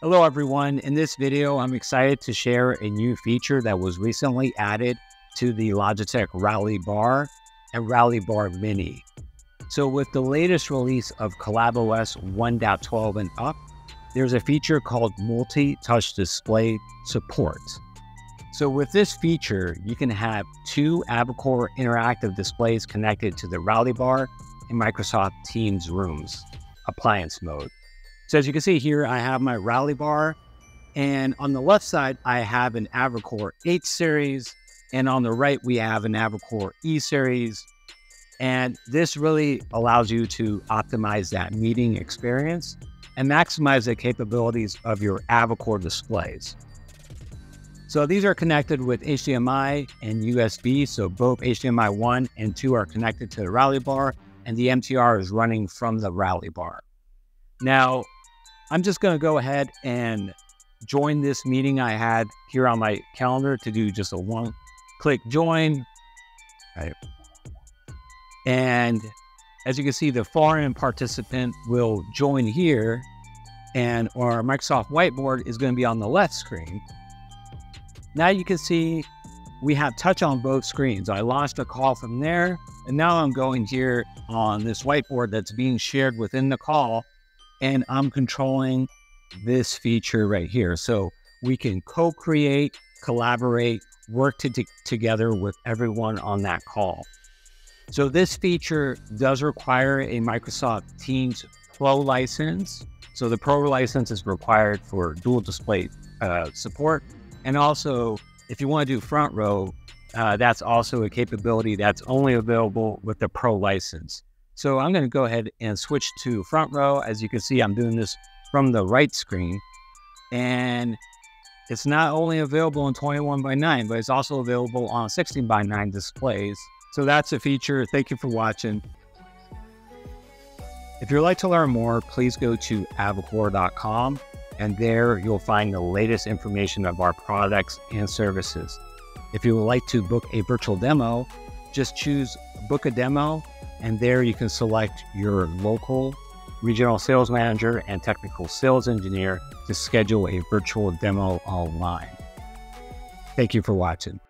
Hello everyone. In this video, I'm excited to share a new feature that was recently added to the Logitech Rally Bar and Rally Bar Mini. So with the latest release of CollabOS 1.12 and up, there's a feature called multi-touch display support. So with this feature, you can have two Avocor interactive displays connected to the Rally Bar in Microsoft Teams rooms, appliance mode. So as you can see here, I have my Rally Bar, and on the left side, I have an Avocor H series, and on the right, we have an Avocor E series. And this really allows you to optimize that meeting experience and maximize the capabilities of your Avocor displays. So these are connected with HDMI and USB. So both HDMI 1 and 2 are connected to the Rally Bar, and the MTR is running from the Rally Bar. Now, I'm just going to go ahead and join this meeting I had here on my calendar to do just a one click join. Right. And as you can see, the foreign participant will join here and our Microsoft Whiteboard is going to be on the left screen. Now you can see we have touch on both screens. I launched a call from there, and now I'm going here on this whiteboard that's being shared within the call, and I'm controlling this feature right here. So we can co-create, collaborate, work to together with everyone on that call. So this feature does require a Microsoft Teams Pro license. So the Pro license is required for dual display uh, support. And also, if you want to do front row, uh, that's also a capability that's only available with the Pro license. So I'm going to go ahead and switch to front row. As you can see, I'm doing this from the right screen. And it's not only available in 21 by 9, but it's also available on 16 by 9 displays. So that's a feature. Thank you for watching. If you'd like to learn more, please go to avocor.com and there you'll find the latest information of our products and services. If you would like to book a virtual demo, just choose book a demo and there you can select your local regional sales manager and technical sales engineer to schedule a virtual demo online. Thank you for watching.